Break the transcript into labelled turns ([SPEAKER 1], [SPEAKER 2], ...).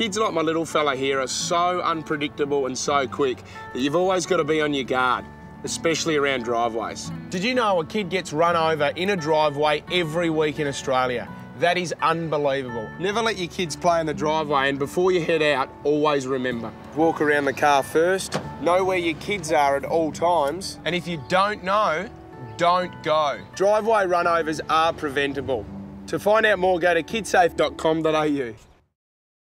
[SPEAKER 1] Kids like my little fella here are so unpredictable and so quick that you've always got to be on your guard, especially around driveways.
[SPEAKER 2] Did you know a kid gets run over in a driveway every week in Australia? That is unbelievable.
[SPEAKER 1] Never let your kids play in the driveway and before you head out, always remember. Walk around the car first, know where your kids are at all times.
[SPEAKER 2] And if you don't know, don't go.
[SPEAKER 1] Driveway runovers are preventable. To find out more, go to kidsafe.com.au.